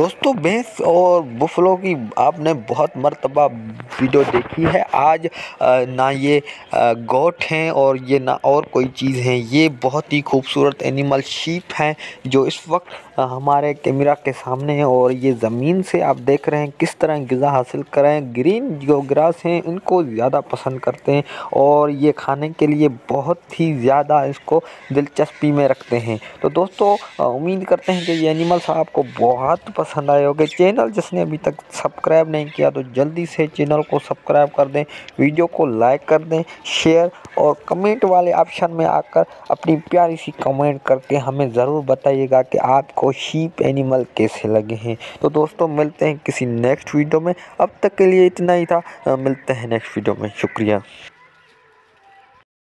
दोस्तों भैंस और बुफलो की आपने बहुत मरतबा वीडियो देखी है। आज ना ये गोट हैं और ये ना और कोई चीज़ है। ये बहुत ही खूबसूरत एनिमल शीप हैं जो इस वक्त हमारे कैमरा के सामने है और ये ज़मीन से आप देख रहे हैं किस तरह गज़ा हासिल करें ग्रीन जो ग्रास हैं, इनको ज़्यादा पसंद करते हैं और ये खाने के लिए बहुत ही ज़्यादा इसको दिलचस्पी में रखते हैं। तो दोस्तों उम्मीद करते हैं कि ये एनिमल्स आपको बहुत पसंद आए होंगे। चैनल जिसने अभी तक सब्सक्राइब नहीं किया तो जल्दी से चैनल को सब्सक्राइब कर दें, वीडियो को लाइक कर दें, शेयर और कमेंट वाले ऑप्शन में आकर अपनी प्यारी सी कमेंट करके हमें ज़रूर बताइएगा कि आपको शीप एनिमल कैसे लगे हैं। तो दोस्तों, मिलते हैं किसी नेक्स्ट वीडियो में। अब तक के लिए इतना ही था। मिलते हैं नेक्स्ट वीडियो में। शुक्रिया।